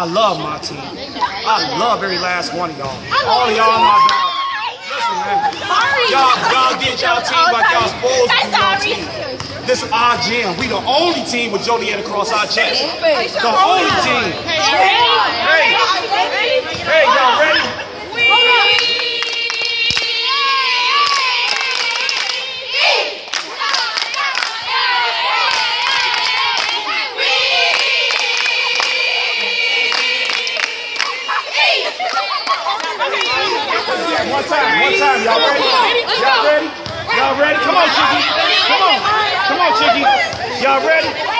I love my team. I love every last one of y'all. All of y'all my dogs. Listen, man. Y'all, y'all did y'all team like y'all supposed to do y'all team. This is our gym. We the only team with Joliet across our chest. The only team. Hey, hey, y'all One time, one time. Y'all ready? Y'all ready? Y'all ready? Come on, Chicky. Come on. Come on, Chicky. Y'all ready?